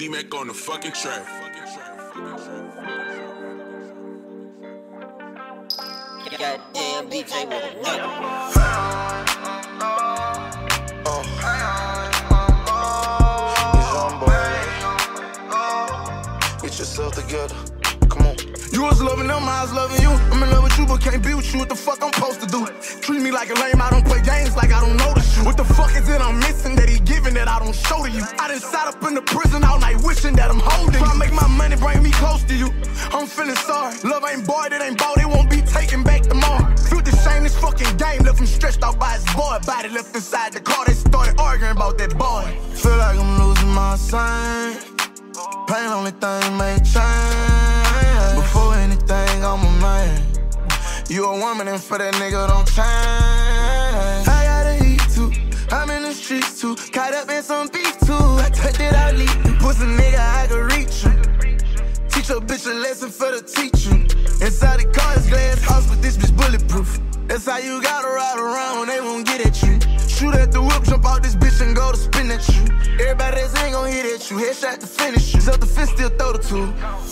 D-Mac on the fucking track. Goddamn DJ with a nigga. Get yourself together. Come on. You was loving them, I was loving you. I'm in love with you, but can't be with you. What the fuck I'm supposed to do? Treat me like a lame, I don't play games like I don't show to you? I done sat up in the prison all night wishing that I'm holding. Try make my money bring me close to you. I'm feeling sorry. Love ain't bought, it ain't bought, it won't be taken back tomorrow. Feel the shame, this fucking game left him stretched out by his boy. Body left inside the car, they started arguing about that boy. Feel like I'm losing my sign. Pain only thing may change. Before anything, I'm a man. You a woman and for that nigga don't change. Some beef too. I touched it out leak. Pussy nigga, I can reach you. Teach a bitch a lesson for the teacher. Inside the car is glass house, but this bitch bulletproof. That's how you gotta ride around, they won't get at you. Shoot at the whip, jump out this bitch and go to spin at you. Everybody that's ain't gon' hit at you. Headshot to finish you. Self defense still throw the two.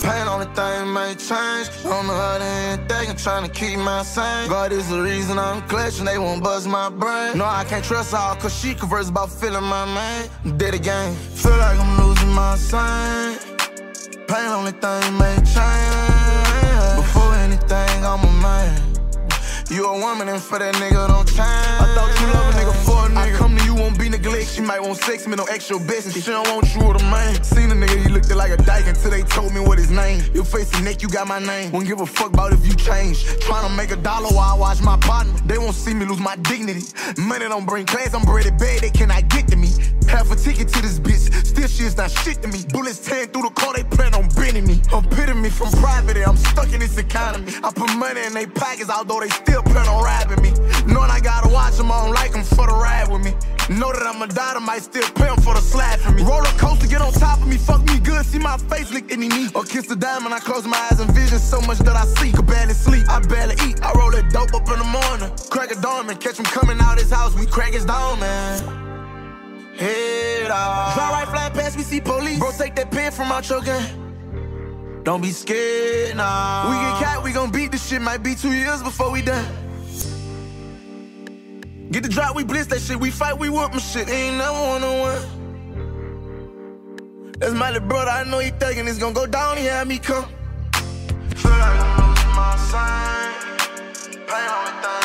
Pain only thing may change. On the other end, thing, I'm trying to keep my sane. God is the reason I'm clutching, they won't buzz my brain. No, I can't trust all, cause she converse about feeling my man. Dead again. Feel like I'm losing my sign. Pain only thing may change. Before anything, I'm a man. You a woman and for that nigga don't change. I thought you love a nigga for a nigga. I come to you, won't be neglect. She might want sex, me no extra business. She don't want you or the man. Seen a nigga, he looked like a dyke until they told me what his name. Your face and neck, you got my name. Won't give a fuck about if you change. Tryna make a dollar while I watch my partner. They won't see me lose my dignity. Money don't bring class, I'm breaded bad, they cannot get to me. Half a ticket to this bitch, still she is not shit to me. Bullets tearing through the car, me from private, I'm stuck in this economy. I put money in they pockets, although they still plan on robbing me. Knowing I gotta watch them, I don't like them for the ride with me. Know that I'ma die, I might still pay 'em for the slap for me. Roller coaster, get on top of me, fuck me good, see my face lick any knee. Or kiss the diamond, I close my eyes and vision so much that I see. Could barely sleep, I barely eat. I roll that dope up in the morning. Crack a dawn and catch him coming out his house, we crack his dome, man. Head off. Fly right, flying past, we see police. Bro, take that pen from out your gun. Don't be scared, nah. We get caught, we gon' beat this shit. Might be two years before we done. Get the drop, we blitz that shit. We fight, we whoop 'em shit. Ain't never one on one. That's my little brother. I know he thinking it's gonna go down. He had me come. Feel like I'm losing my sign. Pain on me.